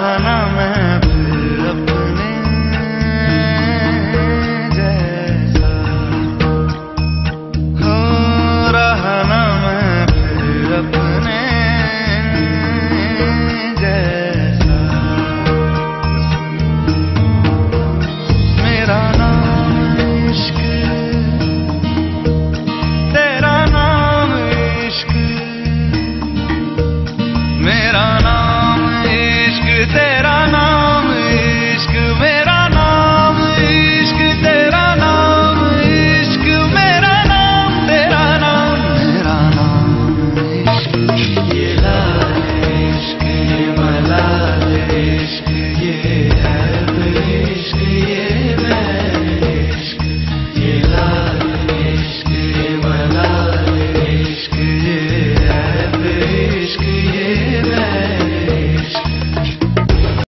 जहाना में